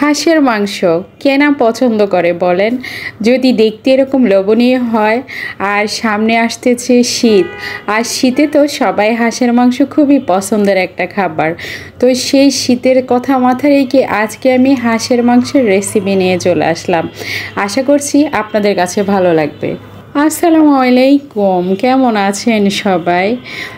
হাঁসের মাংস কে না পছন্দ করে বলেন? যদি দেখতে এরকম লোভনীয় হয় আর সামনে আসতেছে শীত, আর শীতে তো সবাই হাঁসের মাংস খুবই পছন্দের একটা খাবার। তো সেই শীতের কথা মাথায় রেখে আজকে আমি হাঁসের মাংসের রেসিপি নিয়ে চলে আসলাম। আশা করছি আপনাদের কাছে ভালো লাগবে। আসসালামু আলাইকুম, কেমন আছেন সবাই?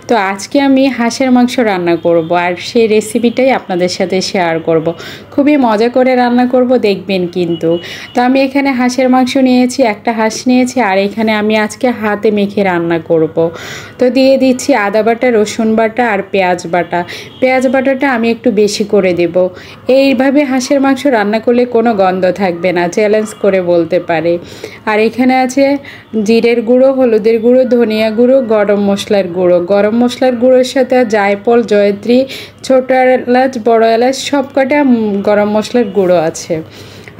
তো আজকে আমি হাঁসের মাংস রান্না করব আর সেই রেসিপিটাই আপনাদের সাথে শেয়ার করব। খুবই মজা করে রান্না করব, দেখবেন কিন্তু। তো আমি এখানে হাঁসের মাংস নিয়েছি, একটা হাঁস নিয়েছি আর এখানে আমি আজকে হাতে মেখে রান্না করব। তো দিয়ে দিচ্ছি আদা বাটা, রসুন বাটা আর পেঁয়াজ বাটা। পেঁয়াজ বাটাটা আমি একটু বেশি করে দেব। এইভাবে হাঁসের মাংস রান্না করলে কোনো গন্ধ থাকবে না চ্যালেঞ্জ করে বলতে পারে। আর এখানে আছে জিরের গুঁড়ো, হলুদের গুঁড়ো, ধনিয়া গুঁড়ো, গরম মশলার গুঁড়ো। গরম মশলার গুঁড়োর সাথে জায়ফল, জয়ত্রী, ছোটো এলাচ, বড় এলাচ সব কটা গরম মশলার গুঁড়ো আছে।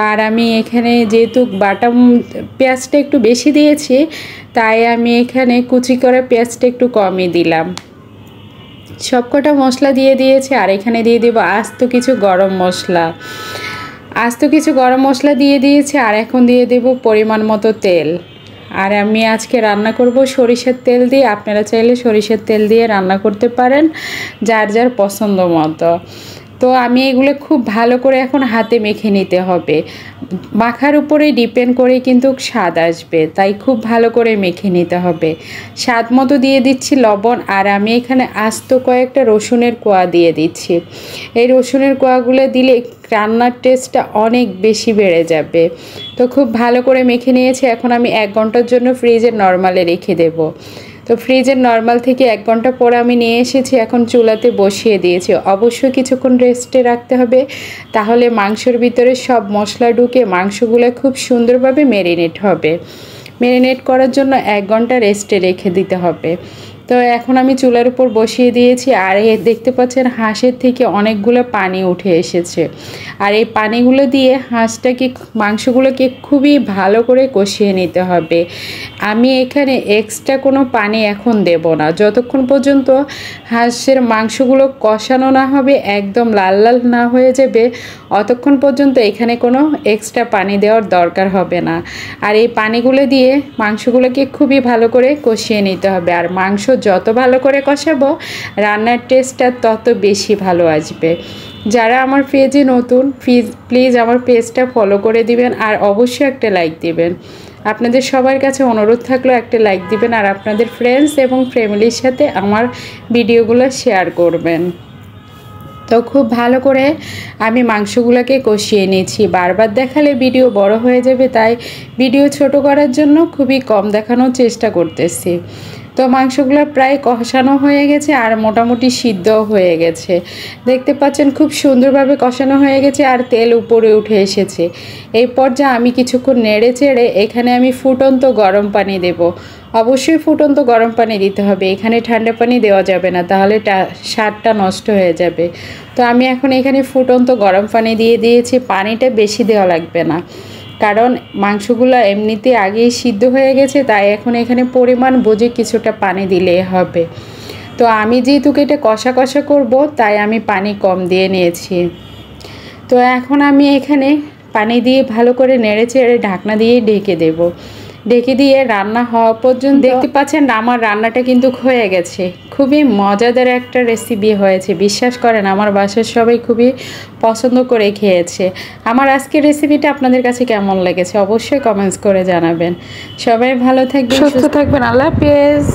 আর আমি এখানে যেহেতু বাটা পেঁয়াজটা একটু বেশি দিয়েছি, তাই আমি এখানে কুচি করে পেঁয়াজটা একটু কমই দিলাম। সবকটা মশলা দিয়ে দিয়েছি, আর এখানে দিয়ে দেবো আস্ত কিছু গরম মশলা। আস্ত কিছু গরম মশলা দিয়ে দিয়েছি, আর এখন দিয়ে দেব পরিমাণ মতো তেল। আর আমি আজকে রান্না করব সরিষার তেল দিয়ে। আপনারা চাইলে সরিষার তেল দিয়ে রান্না করতে পারেন, যার যার পছন্দ মতো। তো আমি এগুলো খুব ভালো করে এখন হাতে মেখে নিতে হবে। মাখার উপরে ডিপেন্ড করে কিন্তু স্বাদ আসবে, তাই খুব ভালো করে মেখে নিতে হবে। স্বাদ মতো দিয়ে দিচ্ছি লবণ আর আমি এখানে আস্ত কয়েকটা রসুনের কোয়া দিয়ে দিচ্ছি। এই রসুনের কোয়াগুলো দিলে রান্নার টেস্টটা অনেক বেশি বেড়ে যাবে। তো খুব ভালো করে মেখে নিয়েছি, এখন আমি এক ঘণ্টার জন্য ফ্রিজে নর্মালে রেখে দেবো। তো ফ্রিজের নর্মাল থেকে এক ঘণ্টা পরে আমি নিয়ে এসেছি, এখন চুলাতে বসিয়ে দিয়েছি। অবশ্যই কিছুক্ষণ রেস্টে রাখতে হবে, তাহলে মাংসর ভিতরে সব মশলা ঢুকে মাংসগুলো খুব সুন্দরভাবে মেরিনেট হবে। মেরিনেট করার জন্য এক ঘণ্টা রেস্টে রেখে দিতে হবে। তো এখন আমি চুলার উপর বসিয়ে দিয়েছি আর এ দেখতে পাচ্ছেন হাঁসের থেকে অনেকগুলো পানি উঠে এসেছে। আর এই পানিগুলো দিয়ে হাঁসটাকে, মাংসগুলোকে খুবই ভালো করে কষিয়ে নিতে হবে। আমি এখানে এক্সট্রা কোনো পানি এখন দেব না। যতক্ষণ পর্যন্ত হাঁসের মাংসগুলো কষানো না হবে, একদম লাল লাল না হয়ে যাবে, অতক্ষণ পর্যন্ত এখানে কোনো এক্সট্রা পানি দেওয়ার দরকার হবে না। আর এই পানিগুলো দিয়ে মাংসগুলোকে খুবই ভালো করে কষিয়ে নিতে হবে। আর মাংস যত ভালো করে কষাবো, রান্নার টেস্টটা তত বেশি ভালো আসবে। যারা আমার পেজে নতুন প্লিজ প্লিজ আমার পেজটা ফলো করে দিবেন আর অবশ্যই একটা লাইক দিবেন। আপনাদের সবার কাছে অনুরোধ থাকল একটা লাইক দিবেন আর আপনাদের ফ্রেন্ডস এবং ফ্যামিলির সাথে আমার ভিডিওগুলো শেয়ার করবেন। তো খুব ভালো করে আমি মাংসগুলোকে কষিয়ে নিয়েছি। বারবার দেখালে ভিডিও বড় হয়ে যাবে, তাই ভিডিও ছোট করার জন্য খুবই কম দেখানোর চেষ্টা করতেছি। তো মাংসগুলো প্রায় কষানো হয়ে গেছে আর মোটামুটি সিদ্ধও হয়ে গেছে। দেখতে পাচ্ছেন খুব সুন্দরভাবে কষানো হয়ে গেছে আর তেল উপরে উঠে এসেছে। এই পর্যায়ে আমি কিছুক্ষণ নেড়ে চেড়ে এখানে আমি ফুটন্ত গরম পানি দেব। অবশ্যই ফুটন্ত গরম পানি দিতে হবে, এখানে ঠান্ডা পানি দেওয়া যাবে না, তাহলে স্বাদটা নষ্ট হয়ে যাবে। তো আমি এখন এখানে ফুটন্ত গরম পানি দিয়ে দিয়েছি, পানিটা বেশি দেওয়া লাগবে না। কারণ মাংসগুলো এমনিতে আগেই সিদ্ধ হয়ে গেছে, তাই এখন এখানে পরিমাণ বুঝে কিছুটা পানি দিলে হবে। তো আমি যেহেতু এটা কষা কষা করব, তাই আমি পানি কম দিয়ে নিয়েছি। তো এখন আমি এখানে পানি দিয়ে ভালো করে নেড়ে চেড়ে ঢাকনা দিয়ে ঢেকে দেবো। ঢেকে দিয়ে রান্না হওয়া পর্যন্ত দেখতে পাচ্ছেন আমার রান্নাটা কিন্তু হয়ে গেছে। খুবই মজাদার একটা রেসিপি হয়েছে বিশ্বাস করেন আমার বাসার সবাই খুবই পছন্দ করে খেয়েছে। আমার আজকের রেসিপিটা আপনাদের কাছে কেমন লেগেছে? অবশ্যই কমেন্টস করে জানাবেন। সবাই ভালো থাকবেন সুস্থ থাকবেন আল্লাহ হাফেজ।